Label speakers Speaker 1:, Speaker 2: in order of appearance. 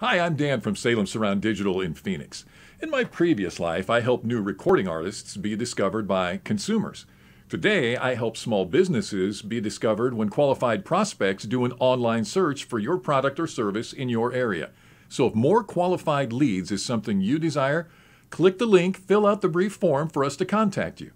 Speaker 1: Hi, I'm Dan from Salem Surround Digital in Phoenix. In my previous life, I helped new recording artists be discovered by consumers. Today, I help small businesses be discovered when qualified prospects do an online search for your product or service in your area. So if more qualified leads is something you desire, click the link, fill out the brief form for us to contact you.